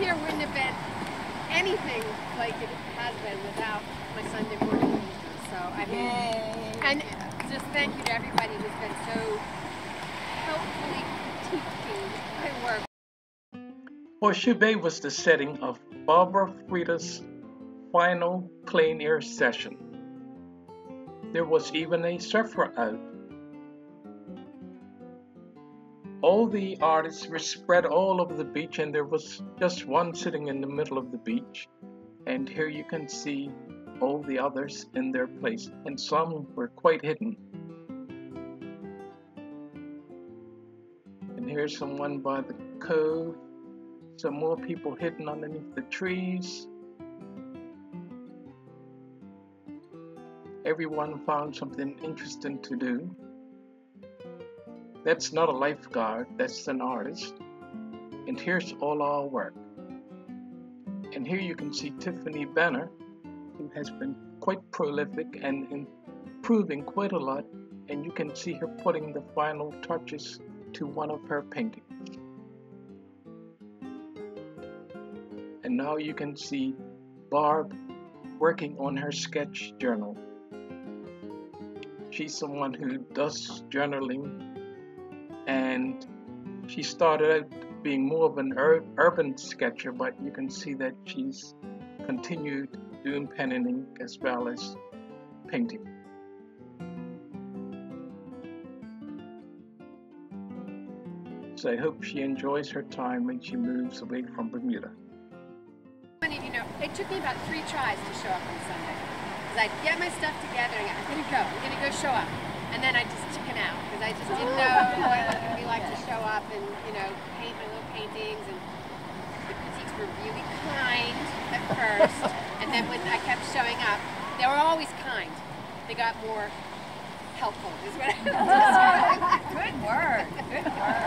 here wouldn't have been anything like it has been without my Sunday morning ministers. So I mean, Yay. and just thank you to everybody who's been so helpfully teaching my work. Horseshoe Bay was the setting of Barbara Frida's final plein air session. There was even a surfer out. All the artists were spread all over the beach, and there was just one sitting in the middle of the beach. And here you can see all the others in their place, and some were quite hidden. And here's someone by the cove, some more people hidden underneath the trees. Everyone found something interesting to do. That's not a lifeguard, that's an artist. And here's all our work. And here you can see Tiffany Benner, who has been quite prolific and improving quite a lot. And you can see her putting the final touches to one of her paintings. And now you can see Barb working on her sketch journal. She's someone who does journaling and she started out being more of an ur- urban sketcher, but you can see that she's continued doing pen and ink as well as painting. So I hope she enjoys her time when she moves away from Bermuda. Many of you know, it took me about three tries to show up on Sunday. Because I'd get my stuff together and I'm going to go, I'm going to go show up. And then I just chicken out because I just didn't know what it was going to be like to show up and, you know, paint my little paintings. And the critiques were really kind at first. and then when I kept showing up, they were always kind. They got more helpful, is what I Good word. Good word.